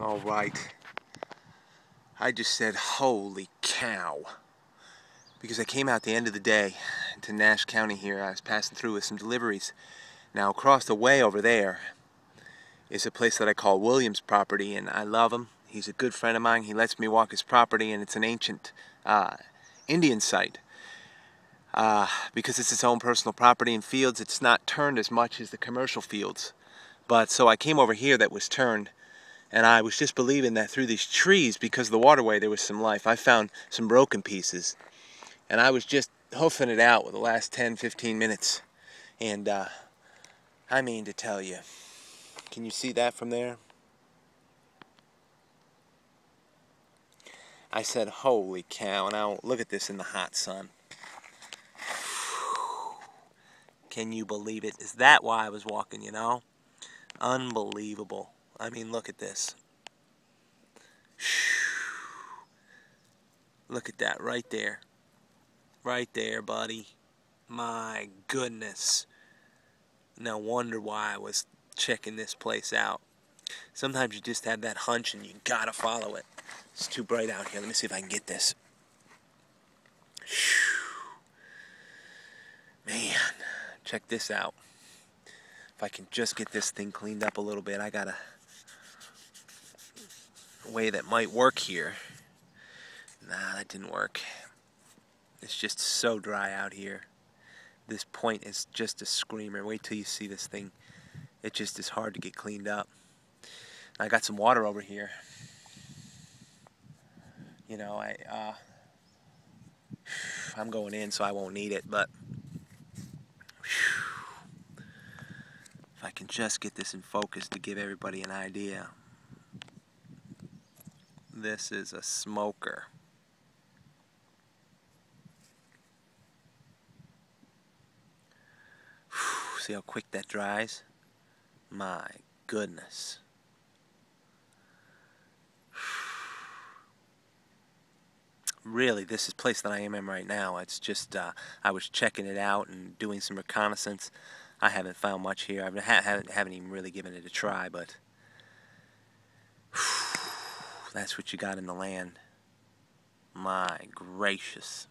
All right. I just said, holy cow. Because I came out the end of the day to Nash County here. I was passing through with some deliveries. Now, across the way over there is a place that I call Williams property, and I love him. He's a good friend of mine. He lets me walk his property, and it's an ancient uh, Indian site. Uh, because it's its own personal property and fields, it's not turned as much as the commercial fields. But so I came over here that was turned, and I was just believing that through these trees, because of the waterway, there was some life. I found some broken pieces, and I was just hoofing it out with the last 10, 15 minutes. And uh, I mean to tell you, can you see that from there? I said, holy cow, and now look at this in the hot sun. Can you believe it? Is that why I was walking, you know? Unbelievable. I mean, look at this. Look at that right there. Right there, buddy. My goodness. No wonder why I was checking this place out. Sometimes you just have that hunch and you gotta follow it. It's too bright out here. Let me see if I can get this. Man, check this out. If I can just get this thing cleaned up a little bit, I got a way that might work here. Nah, that didn't work. It's just so dry out here. This point is just a screamer. Wait till you see this thing. It just is hard to get cleaned up. I got some water over here. You know, I uh, I'm going in, so I won't need it. But if I can just get this in focus to give everybody an idea, this is a smoker. See how quick that dries? My goodness. Really, this is place that I am in right now. It's just, uh, I was checking it out and doing some reconnaissance. I haven't found much here. I haven't, haven't even really given it a try, but that's what you got in the land. My gracious.